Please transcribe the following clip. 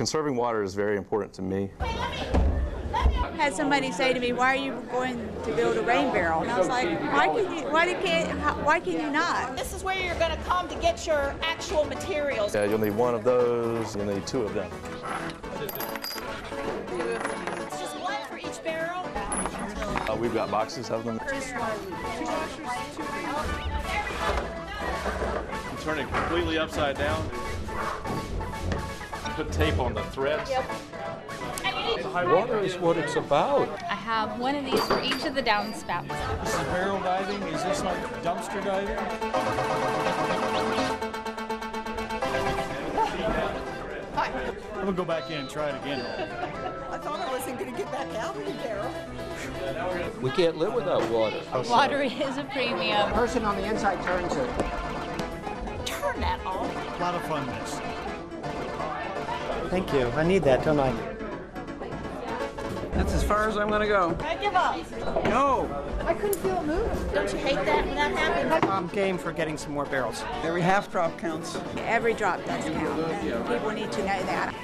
Conserving water is very important to me. had somebody say to me, "Why are you going to build a rain barrel?" And I was like, "Why can you? Why can? Why can you not?" This is where you're going to come to get your actual materials. Yeah, you'll need one of those, you'll need two of them. It's just one for each barrel. Uh, we've got boxes of them. You Turn it completely upside down. Put tape on the threads. Water is what it's about. I have one of these for each of the downspouts. This is barrel diving. Is this like dumpster diving? I'm gonna go back in and try it again. I thought I wasn't going to get back out of the barrel. We can't live without water. Oh, water is a premium. person on the inside turns it. Turn that off. A lot of fun this. Thank you. I need that, don't I? That's as far as I'm going to go. I give up. No. I couldn't feel it move. Don't you hate that when that happens? I'm game for getting some more barrels. Every half drop counts. Every drop does count. People need to know that.